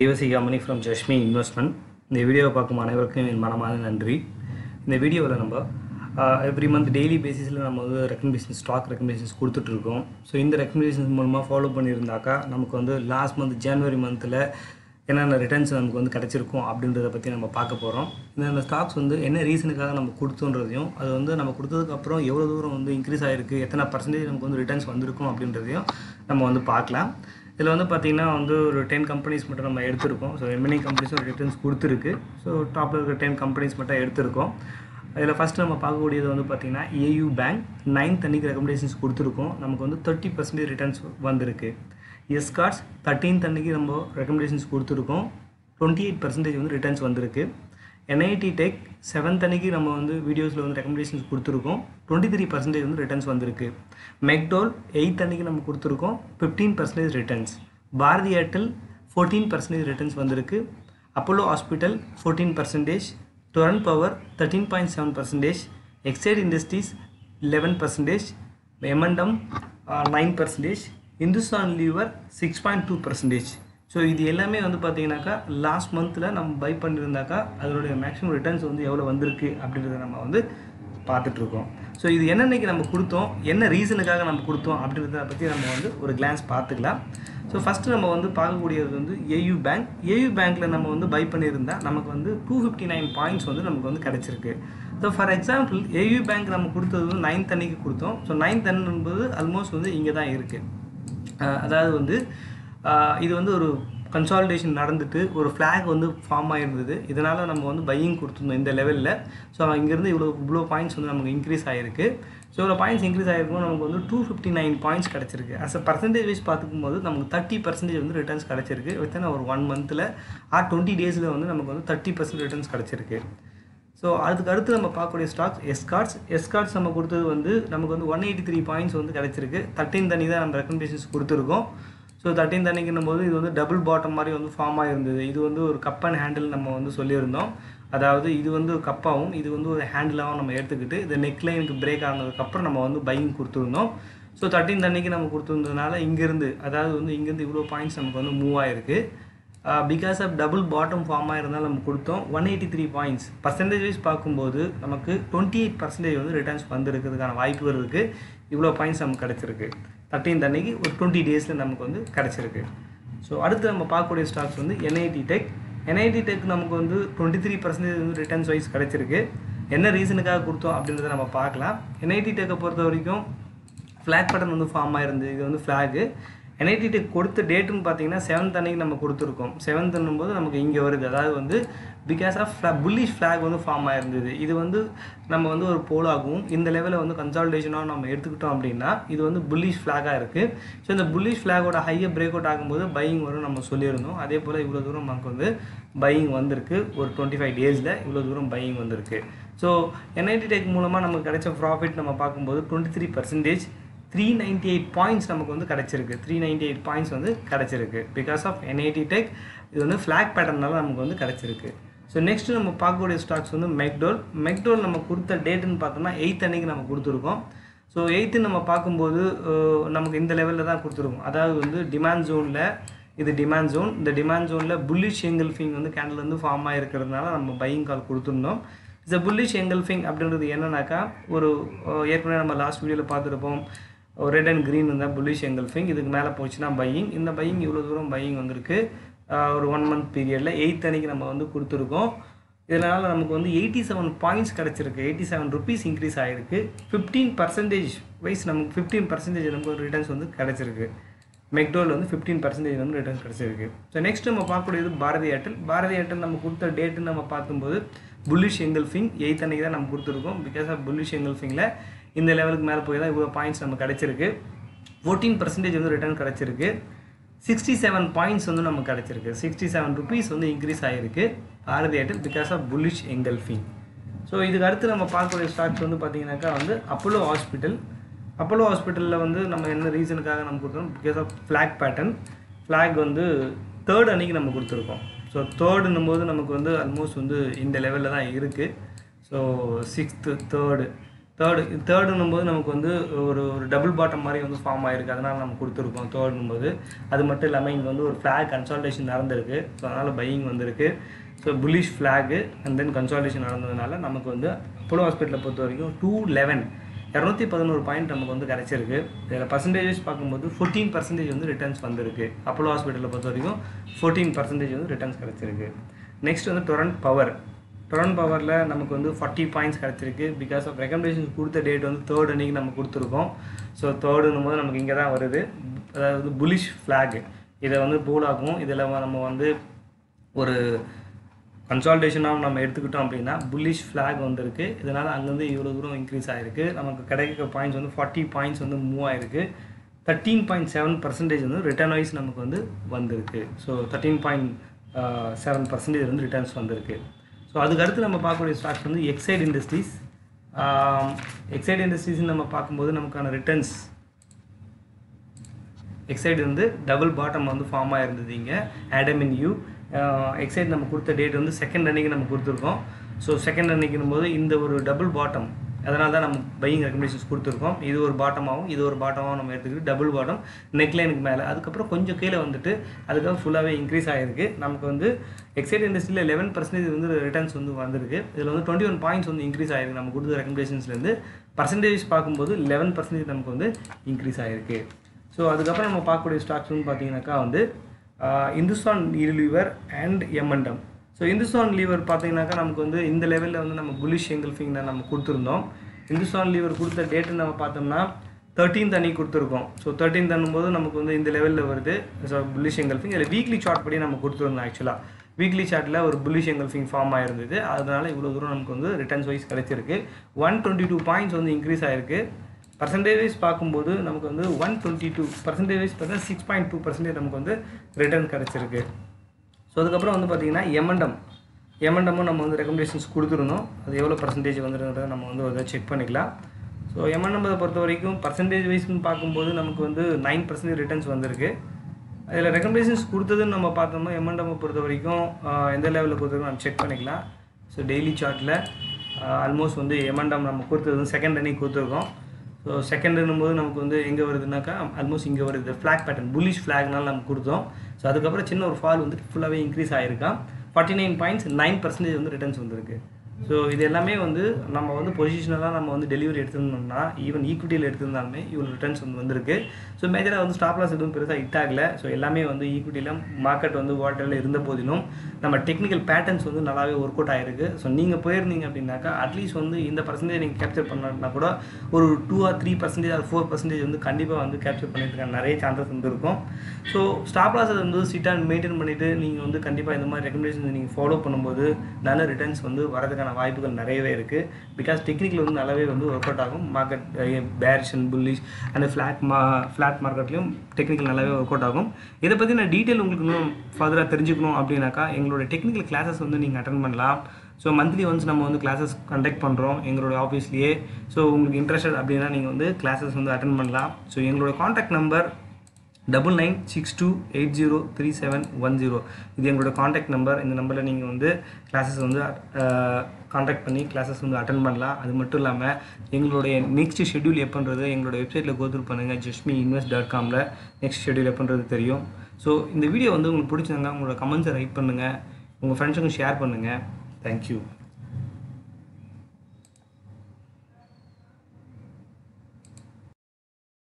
தேவசிகா money from Jashmi investment இந்த வீடியோவை பார்க்கும் அனைவருக்கும் என் மனமான நன்றி. இந்த வீடியோவில் நம்ம எவ்ரி மந்த் டெய்லி பேசிஸில் நம்ம வந்து ரெக்கமெண்டேஷன் ஸ்டாக் ரெக்கமெண்டேஷன்ஸ் கொடுத்துட்ருக்கோம் ஸோ இந்த ரெக்கமெண்டேஷன்ஸ் மூலமாக ஃபாலோ பண்ணியிருந்தாக்கா நமக்கு வந்து லாஸ்ட் மந்த் ஜனவரி மந்தில் என்னென்ன ரிட்டர்ன்ஸ் நமக்கு வந்து கிடச்சிருக்கும் அப்படின்றத பற்றி நம்ம பார்க்க போகிறோம் இந்த ஸ்டாக்ஸ் வந்து என்ன ரீசனுக்காக நம்ம கொடுத்தோன்றதையும் அது வந்து நம்ம கொடுத்ததுக்கப்புறம் எவ்வளோ தூரம் வந்து இன்க்ரீஸ் ஆகிருக்கு எத்தனை பர்சன்டேஜ் நமக்கு வந்து ரிட்டர்ன்ஸ் வந்திருக்கும் அப்படின்றதையும் நம்ம வந்து பார்க்கலாம். இதில் வந்து பார்த்திங்கன்னா வந்து ஒரு டென் கம்பெனிஸ் மட்டும் நம்ம எடுத்திருக்கோம். ஸோ ரிமைனிங் கம்பெனிஸும் ரிட்டர்ன்ஸ் கொடுத்துருக்கு. ஸோ டாப்பில் இருக்கிற டென் கம்பெனிஸ் மட்டும் எடுத்திருக்கோம். இதில் ஃபஸ்ட்டு நம்ம பார்க்கக்கூடியது வந்து பார்த்திங்கன்னா ஏயு பேங்க் நைன்த் அன்னைக்கு ரெக்கமெண்டேஷன்ஸ் கொடுத்துருக்கோம். நமக்கு வந்து தேர்ட்டி பர்சன்டேஜ் ரிட்டர்ன்ஸ் வந்திருக்கு. எஸ்கார்ட்ஸ் தேர்ட்டீன்த் அன்னைக்கு நம்ம ரெக்கமெண்டேஷன்ஸ் கொடுத்துருக்கோம். டுவெண்ட்டி எயிட் பர்சன்டேஜ் வந்து ரிட்டர்ன்ஸ் வந்திருக்கு. என்ஐடி டெக் செவன்த் அன்னைக்கு நம்ம வந்து வீடியோஸில் வந்து ரெக்கமெண்டேஷன்ஸ் கொடுத்துருக்கோம். டுவெண்ட்டி த்ரீ பர்சன்டேஜ் வந்து ரிட்டர்ன்ஸ் வந்திருக்கு. மெக்டோல் எயித் அன்னைக்கு நம்ம கொடுத்துருக்கோம். Fifteen percentage returns Bharti Airtel fourteen percentage returns வந்திருக்கு. Apollo hospital fourteen percentage Torrent power thirteen point seven percentage Exide industries eleven percentage M and M nine percentage Hindustan lever six point two percentage so இது எல்லாமே வந்து பார்த்தீங்கன்னாக்கா last மந்தில் நம்ம by பண்ணியிருந்தாக்கா அதனுடைய maximum returns வந்து எவ்வளோ வந்திருக்கு அப்படின்றத நம்ம வந்து பார்த்துட்ருக்கோம். ஸோ இது என்னன்னைக்கு நம்ம கொடுத்தோம் என்ன ரீசனுக்காக நம்ம கொடுத்தோம் அப்படின்றத பற்றி நம்ம வந்து ஒரு கிளான்ஸ் பார்த்துக்கலாம். ஸோ ஃபஸ்ட்டு நம்ம வந்து பார்க்கக்கூடியது வந்து ஏயு பேங்க் ஏயு பேங்க்கில் நம்ம வந்து பை பண்ணியிருந்தால் நமக்கு வந்து டூ ஃபிஃப்டி நைன் பாயிண்ட்ஸ் வந்து நமக்கு வந்து கிடச்சிருக்கு. So for example AU bank நம்ம கொடுத்தது வந்து நைன்த் அன்னைக்கு கொடுத்தோம். ஸோ நைன்த் என்பது ஆல்மோஸ்ட் வந்து இங்கே தான் இருக்குது அதாவது வந்து இது வந்து ஒரு கன்சாலிடேஷன் நடந்துட்டு ஒரு ஃப்ளாக் வந்து ஃபார்ம் ஆகிருந்தது இதனால் நம்ம வந்து பையிங் கொடுத்துருந்தோம் இந்த லெவலில் ஸோ இங்கேருந்து இவ்வளோ இவ்வளோ பாயிண்ட்ஸ் வந்து நமக்கு இன்க்ரீஸ் ஆகிருக்கு ஸோ இவ்வளோ பாயிண்ட்ஸ் இன்க்ரீஸ் ஆகிருக்கும் நமக்கு வந்து டூ ஃபிஃப்டி நைன் பாயிண்ட்ஸ் கிடச்சிருக்கு. அஸ் அ பர்சன்டேஜ் வைஸ் பார்த்துக்கும்போது நமக்கு தேர்ட்டி பர்சன்டேஜ் வந்து ரிட்டர்ன்ஸ் கிடச்சிருக்கு. வித்தின் ஒரு ஒன் மந்தில் ஆர் டுவெண்ட்டி டேஸில் வந்து நமக்கு வந்து தேர்ட்டி பர்சன்ட் ரிட்டர்ன்ஸ் கிடச்சிருக்கு. ஸோ அதுக்கு அடுத்து நம்ம பார்க்கக்கூடிய ஸ்டாக்ஸ் எஸ்கார்ட்ஸ் எஸ்கார்ட்ஸ் நம்ம கொடுத்தது வந்து நமக்கு வந்து ஒன் எயிட்டி த்ரீ பாயிண்ட்ஸ் வந்து கிடச்சிருக்கு. தேர்ட்டின் தண்ணி தான் நம்ம ரெக்கமெண்டேஷன்ஸ் கொடுத்துருக்கோம். ஸோ தேர்ட்டின் தண்ணிக்குன்னும் போது இது வந்து டபுள் பாட்டம் மாதிரி வந்து ஃபார்ம் ஆகிருந்தது இது வந்து ஒரு கப் அண்ட் ஹேண்டில் நம்ம வந்து சொல்லியிருந்தோம். அதாவது இது வந்து ஒரு கப்பாகவும் இது வந்து ஒரு ஹேண்டிலாகவும் நம்ம எடுத்துக்கிட்டு இது நெக் லைனுக்கு பிரேக் ஆனதுக்கப்புறம் நம்ம வந்து பையிங் கொடுத்துருந்தோம். ஸோ தேர்ட்டின் தண்ணிக்கு நம்ம கொடுத்துருந்ததுனால இங்கேருந்து அதாவது வந்து இங்கேருந்து இவ்வளோ பாயிண்ட்ஸ் நமக்கு வந்து மூவ் ஆகிருக்கு because of double bottom form ஆயிருந்தால் நம்ம கொடுத்தோம். One eighty three points percentage wise பார்க்கும்போது நமக்கு டுவெண்ட்டி எயிட் பர்சன்டேஜ் வந்து ரிட்டர்ன்ஸ் வந்துருக்கிறதுக்கான வாய்ப்புகள் இருக்குது இவ்வளோ பாயிண்ட்ஸ் நமக்கு கிடச்சிருக்கு. தேர்ட்டீன் அன்னைக்கு ஒரு டுவெண்ட்டி டேஸில் நமக்கு வந்து கிடச்சிருக்கு. ஸோ அடுத்து நம்ம பார்க்கக்கூடிய ஸ்டாக்ஸ் வந்து என்ஐடி டெக் என்ஐடி டெக் நமக்கு வந்து டுவெண்ட்டி த்ரீ பர்சன்டேஜ் வந்து ரிட்டர்ன்ஸ் வைஸ் கிடச்சிருக்கு. என்ன ரீசனுக்காக கொடுத்தோம் அப்படின்றத நம்ம பார்க்கலாம். என்ஐடி டெக்கை பொறுத்த வரைக்கும் ஃப்ளாக் பட்டன் வந்து ஃபார்ம் ஆயிருந்து இது வந்து ஃப்ளாகு என்ஐடி கொடுத்த டேட்டுன்னு பார்த்தீங்கன்னா செவன்த் அன்னைக்கு நம்ம கொடுத்துருக்கோம். செவன்த்துன்னும் போது நமக்கு இங்கே வருது. அதாவது வந்து பிகாஸ் ஆஃப் ஃப்ளா புல்லிஷ் ஃப்ளாக் வந்து ஃபார்ம் ஆயிருந்தது. இது வந்து நம்ம வந்து ஒரு போலாகவும் இந்த லெவலில் வந்து கன்சால்டேஷனாக நம்ம எடுத்துக்கிட்டோம் அப்படின்னா இது வந்து புல்லிஷ் ஃப்ளாகாக இருக்குது ஸோ இந்த புல்லிஷ் ஃப்ளாகோட ஹையை பிரேக் அவுட் ஆகும்போது பையிங் வரும் நம்ம சொல்லியிருந்தோம். அதே போல் இவ்வளோ தூரம் நமக்கு வந்து பையிங் வந்திருக்கு. ஒரு டுவெண்ட்டி ஃபைவ் டேஸில் இவ்வளோ தூரம் பையிங் வந்திருக்கு. ஸோ என்ஐடி டெக் மூலமாக நமக்கு கிடைச்ச ப்ராஃபிட் நம்ம பார்க்கும்போது twenty three percentage three ninety eight points நமக்கு வந்து கிடச்சிருக்கு. த்ரீ நைன்ட்டி எயிட் பாயிண்ட்ஸ் வந்து கிடச்சிருக்கு. பிகாஸ் ஆஃப் என்ஐடி டெக் இது வந்து ஃப்ளாக் பேட்டர்னால நமக்கு வந்து கிடச்சிருக்கு. ஸோ நெக்ஸ்ட் நம்ம பார்க்கக்கூடிய ஸ்டாக்ஸ் வந்து மெக்டோல் மெக்டோல் நம்ம கொடுத்த டேட்டுன்னு பார்த்தோம்னா எயித் அன்னைக்கு நம்ம கொடுத்துருக்கோம். ஸோ எயித்து நம்ம பார்க்கும்போது நமக்கு இந்த லெவலில் தான் கொடுத்துருக்கோம். அதாவது வந்து டிமாண்ட் ஜோனில் இது டிமாண்ட் ஜோன் இந்த டிமாண்ட் ஜோனில் புல்லிஷ் எங்கல்ஃபிங் வந்து கேண்டில் வந்து ஃபார்ம் ஆகிருக்கிறதுனால நம்ம பையிங் கால் கொடுத்துருந்தோம். இந்த புல்லிஷ் எங்கல்ஃபிங் அப்படின்றது என்னன்னாக்கா ஒரு ஏற்கனவே நம்ம லாஸ்ட் வீடியோவில் பார்த்துருப்போம். ரெட் அண்ட் க்ரீன் இருந்தால் புல்லிஷ் எங்கல்ஃபிங் இதுக்கு மேலே போச்சுன்னா பையிங் இந்த பையிங் இவ்வளோ தூரம் பையிங் வந்திருக்கு. ஒரு ஒன் மந்த் பீரியடில் எயித் அன்னைக்கு நம்ம வந்து கொடுத்துருக்கோம். இதனால் நமக்கு வந்து எயிட்டி செவன் பாயிண்ட்ஸ் கிடச்சிருக்கு. எயிட்டி செவன் ருபீஸ் இன்க்ரீஸ் ஆகிருக்கு ஃபிஃப்டீன் பர்சன்டேஜ் வைஸ் நமக்கு ஃபிஃப்டீன் பர்சன்டேஜ் நமக்கு ரிட்டர்ன்ஸ் வந்து கிடச்சிருக்கு. மெக்டோவில் வந்து ஃபிஃப்டீன் பர்சன்டேஜ் வந்து ரிட்டர்ன்ஸ் கிடச்சிருக்கு. ஸோ நெக்ஸ்ட் நம்ம பார்க்கக்கூடியது பாரதி ஏர்டெல். பாரதி ஏர்டெல் நம்ம கொடுத்த டேட்டுன்னு நம்ம பார்க்கும்போது புல்லிஷ் எங்கல்ஃபிங் எயித் அன்னைக்கு தான் நம்ம கொடுத்துருக்கோம். பிகாஸ் ஆஃப் புல்லிஷ் எங்கல்ஃபிங்கில் இந்த லெவலுக்கு மேலே போய் தான் இவ்வளோ பாயிண்ட்ஸ் நம்ம கிடச்சிருக்கு. ஃபோர்டீன் பர்சன்டேஜ் வந்து ரிட்டர்ன் கிடச்சிருக்கு. சிக்ஸ்டி செவன் பாயிண்ட்ஸ் வந்து நமக்கு கிடச்சிருக்கு. சிக்ஸ்டி செவன் ருபீஸ் வந்து இன்க்ரீஸ் ஆகிருக்கு Bharti Airtel because of bullish engulfing so இதுக்கு அடுத்து நம்ம பார்க்கக்கூடிய ஸ்டாக்ஸ் வந்து பார்த்தீங்கன்னாக்கா வந்து அப்போலோ ஹாஸ்பிட்டல் அப்போலோ ஹாஸ்பிட்டலில் வந்து நம்ம என்ன ரீசனுக்காக நம்ம கொடுத்தோம் because of flag pattern flag வந்து தேர்ட் அன்னைக்கு நம்ம கொடுத்துருக்கோம். ஸோ தேர்டுன்னும் போது நமக்கு வந்து ஆல்மோஸ்ட் வந்து இந்த லெவலில் தான் இருக்குது ஸோ சிக்ஸ்த்து தேர்டு தேர்டு தேர்டுன்னும் போது நமக்கு வந்து ஒரு ஒரு டபுள் பாட்டம் மாதிரி வந்து ஃபார்ம் ஆயிருக்கு. அதனால் நம்ம கொடுத்துருக்கோம் தேர்டுன்னும் போது அது மட்டும் இல்லாமல் இங்கே வந்து ஒரு ஃப்ளாக் கன்சல்டேஷன் நடந்திருக்கு. ஸோ அதனால் பையிங் வந்திருக்கு. So bullish flag and then consultation நடந்ததுனால நமக்கு வந்து அப்போலோ ஹாஸ்பிட்டலை பொறுத்த வரைக்கும் டூ லெவன் இரநூத்தி பதினோரு பாயிண்ட் நமக்கு வந்து கிடச்சிருக்கு. இதில் பர்சன்டேஜஸ் பார்க்கும்போது ஃபோர்டீன் பர்சன்டேஜ் வந்து ரிட்டர்ன்ஸ் வந்திருக்கு. அப்போலோ ஹாஸ்பிட்டலை பொறுத்த வரைக்கும் ஃபோர்டீன் பர்சன்டேஜ் வந்து ரிட்டர்ன்ஸ் கிடச்சிருக்கு. நெக்ஸ்ட் வந்து டொரண்ட் பவர் டர்ன் பவரில் நமக்கு வந்து ஃபார்ட்டி பாயிண்ட்ஸ் கிடச்சிருக்கு. பிகாஸ் ஆஃப் ரெக்கமெண்டேஷன் கொடுத்த டேட் வந்து தேர்ட் அன்னைக்கு நம்ம கொடுத்துருக்கோம். ஸோ தேர்டுன்னும் போது நமக்கு இங்கே தான் வருது. அதாவது புலிஷ் ஃப்ளாக் இதை வந்து போலாகும் இதில் நம்ம வந்து ஒரு கன்சால்டேஷனாக நம்ம எடுத்துக்கிட்டோம் அப்படின்னா புல்லிஷ் ஃப்ளாக் வந்திருக்கு. இதனால் அங்கேருந்து இவ்வளோ தூரம் இன்க்ரீஸ் ஆகிருக்கு நமக்கு கிடைக்கிற பாயிண்ட்ஸ் வந்து ஃபார்ட்டி பாயிண்ட்ஸ் வந்து மூவ் ஆயிருக்கு. தேர்ட்டீன் பாயிண்ட் செவன் பர்சன்டேஜ் வந்து ரிட்டர்ன் வைஸ் நமக்கு வந்து வந்திருக்கு. So thirteen point seven percentage வந்து ரிட்டர்ன்ஸ் வந்திருக்கு. ஸோ அதுக்கு அடுத்து நம்ம பார்க்கக்கூடிய ஸ்டாக்ஸ் வந்து எக்ஸைட் இண்டஸ்ட்ரீஸ் எக்ஸைட் இண்டஸ்ட்ரீஸ்னு நம்ம பார்க்கும்போது நமக்கான ரிட்டர்ன்ஸ் எக்ஸைடு வந்து டபுள் பாட்டம் வந்து ஃபார்ம் ஆகிருந்தது இங்கே. ஆடம் இன் யூ எக்ஸைட் நம்ம கொடுத்த டேட் வந்து செகண்ட் அன்னைக்கு நம்ம கொடுத்துருக்கோம். ஸோ செகண்ட் அன்னைக்குன்னும் போது இந்த ஒரு டபுள் பாட்டம் அதனால தான் நம்ம பையிங் ரெக்கமெண்டேஷன்ஸ் கொடுத்துருக்கோம். இது ஒரு பாட்டமாகவும் இது ஒரு பாட்டமாகவும் நம்ம எடுத்துக்கிட்டு டபுள் பாட்டம் நெக்லைனுக்கு மேலே. அதுக்கப்புறம் கொஞ்சம் கீழே வந்துட்டு அதுக்கப்புறம் ஃபுல்லாகவே இன்க்ரீஸ் ஆகிருக்கு நமக்கு வந்து எக்ஸைட் இண்டஸ்ட்ரியில் லெவன் பர்சன்டேஜ் வந்து ரிட்டர்ன்ஸ் வந்து வந்திருக்கு. இதில் வந்து டுவெண்ட்டி ஒன் பாயிண்ட்ஸ் வந்து இன்க்ரீஸ் ஆகிருக்கு நம்ம கொடுத்த ரெக்கமெண்டேஷன்ஸ்லேருந்து பர்சன்டேஜ் பார்க்கும்போது லெவன் பர்சன்டேஜ் நமக்கு வந்து இன்க்ரீஸ் ஆகிருக்கு ஸோ அதுக்கப்புறம் நம்ம பார்க்கக்கூடிய ஸ்டாக்ஸ்னு பார்த்தீங்கன்னாக்கா வந்து Hindustan lever and M and M so Hindustan lever பார்த்தீங்கன்னாக்கா நமக்கு வந்து இந்த லெவலில் வந்து நம்ம புலிஷ் எங்கல்ஃபிங் நம்ம கொடுத்துருந்தோம். இந்துஸ்தான் லீவர் கொடுத்த டேட்டு நம்ம பார்த்தோம்னா தேர்ட்டீன் தண்ணி கொடுத்துருக்கோம். ஸோ தேர்ட்டீன் தண்ணும்போது நமக்கு வந்து இந்த லெவலில் வருது. ஸோ புல்லிஷ் எங்கல்ஃபிங் இதில் வீக்லி சார்ட் படி நம்ம கொடுத்துருந்தோம் ஆக்சுவலாக வீக்லி சார்ட்டில் ஒரு புல்லிஷ் எங்கல்ஃபிங் ஃபார்ம் ஆயிருந்தது. அதனால் இவ்வளோ தூரம் நமக்கு வந்து ரிட்டர்ன்ஸ் வைஸ் கிடைச்சிருக்கு. ஒன் டுவெண்ட்டி டூ பாயிண்ட்ஸ் வந்து இன்க்ரீஸ் ஆயிருக்கு. பர்சன்டேஜ் வைஸ் பார்க்கும்போது நமக்கு வந்து one twenty two percentage wise பார்த்தா சிக்ஸ் பாயிண்ட் டூ பர்சன்டேஜ் நமக்கு வந்து ரிட்டர்ன் கிடச்சிருக்கு. ஸோ அதுக்கப்புறம் வந்து பார்த்தீங்கன்னா எம்என்டம் M&M. M&M எம்என்டமும் நம்ம வந்து ரெக்கமெண்டேஷன்ஸ் கொடுத்துருந்தோம். அது எவ்வளோ பர்சன்டேஜ் வந்துருன்றதை நம்ம வந்து அதை செக் பண்ணிக்கலாம். ஸோ எம்என்எம்பதை M&M பொறுத்த வரைக்கும் பர்சன்டேஜ் வைஸ்னு பார்க்கும்போது நமக்கு வந்து நைன் பர்சன்டேஜ் ரிட்டர்ன்ஸ் வந்திருக்கு. அதில் ரெக்கமெண்டேஷன்ஸ் கொடுத்ததுன்னு நம்ம பார்த்தோம்னா எம்என்டம்மை பொறுத்த வரைக்கும் எந்த லெவலில் கொடுத்தது நம்ம செக் பண்ணிக்கலாம். ஸோ டெய்லி சார்ட்டில் ஆல்மோஸ்ட் வந்து எம்என்டம் நம்ம கொடுத்தது செகண்ட் அன்னைக்கு கொடுத்துருக்கோம். ஸோ செகண்டுன்னும் போது நமக்கு வந்து எங்கே வருதுனாக்கா ஆல்மோஸ்ட் இங்கே வருது. ஃப்ளாக் பேட்டர்ன் புல்லிஷ் ஃப்ளாக்னால நம்ம கொடுத்தோம். ஸோ அதுக்கப்புறம் சின்ன ஒரு ஃபால் வந்துட்டு ஃபுல்லாகவே increase ஆகிருக்கான் forty nine points nine percentage வந்து ரிட்டர்ன்ஸ் வந்திருக்கு. ஸோ இது எல்லாமே வந்து நம்ம வந்து பொசிஷனெல்லாம் நம்ம வந்து டெலிவரி எடுத்திருந்தோம்னா ஈவன் ஈக்விட்டியில் எடுத்திருந்தாலுமே இவ்வளோ ரிட்டர்ன்ஸ் வந்து வந்திருக்கு. ஸோ மேஜராக வந்து ஸ்டாப் லாஸ் எதுவும் பெருசாக ஹிட் ஆகல. ஸோ எல்லாமே வந்து ஈக்விட்டியில் மார்க்கெட் வந்து வாட்டரில் இருந்த போதிலும் நம்ம டெக்னிக்கல் பேட்டர்ன்ஸ் வந்து நல்லாவே ஒர்க் அவுட் ஆகிருக்கு ஸோ நீங்கள் போயிருந்தீங்க அப்படின்னாக்கா அட்லீஸ்ட் வந்து இந்த பர்சன்டேஜ் நீங்கள் கேப்சர் பண்ணலன்னா கூட ஒரு two or three percentage or four percentage வந்து கண்டிப்பாக வந்து கேப்சர் பண்ணிட்டு நிறைய சான்சஸ் வந்து இருக்கும். ஸோ ஸ்டாப் லாஸ் வந்து அண்ட் மெயின்டைன் பண்ணிவிட்டு நீங்கள் வந்து கண்டிப்பாக இந்த மாதிரி ரெக்கமெண்டேஷன் நீங்கள் ஃபாலோ பண்ணும்போது நல்ல ரிட்டர்ன்ஸ் வந்து வரதுக்கான வாய்ப்புகள் நிறையவே இருக்குது பிகாஸ் டெக்னிக்கல் வந்து நல்லாவே வந்து ஒர்க் அவுட் ஆகும். Market bearish and bullish and flat மா ஃப்ளாட் மார்க்கெட்லையும் டெக்னிக்கல் நல்லாவே ஒர்க் அவுட் ஆகும். இதை பற்றி நான் டீட்டெயில் உங்களுக்கு இன்னும் ஃபர்தராக தெரிஞ்சுக்கணும் அப்படின்னாக்கா எங்களோட டெக்னிக்கல் கிளாஸஸ் வந்து நீங்கள் அட்டன் பண்ணலாம். ஸோ மந்த்லி ஒன்ஸ் நம்ம வந்து கிளாஸஸ் கண்டக்ட் பண்ணுறோம் எங்களோட ஆஃபீஸ்லேயே ஸோ உங்களுக்கு இன்ட்ரெஸ்டட் அப்படின்னா நீங்கள் வந்து கிளாஸஸ் வந்து அட்டன் பண்ணலாம். ஸோ எங்களோட contact number double nine six two eight zero three seven one zero இது எங்களோட காண்டாக்ட் நம்பர் இந்த நம்பரில் நீங்கள் வந்து கிளாஸஸ் வந்து காண்டாக்ட் பண்ணி கிளாஸஸ் வந்து அட்டன் பண்ணலாம். அது மட்டும் இல்லாமல் எங்களுடைய நெக்ஸ்ட் ஷெட்யூல் எப்போன்றது எங்களோட வெப்சைட்டில் கோத்ரூ பண்ணுங்கள் ஜஸ்மி இன்வெஸ்ட் டாட் காமில் நெக்ஸ்ட் ஷெட்யூல் எப்போன்றது தெரியும். ஸோ இந்த வீடியோ வந்து உங்களுக்கு பிடிச்சிருந்தா உங்களோட கமெண்ட்ஸை ரைட் பண்ணுங்கள் உங்கள் ஃப்ரெண்ட்ஸுக்கும் ஷேர் பண்ணுங்கள் தேங்க்யூ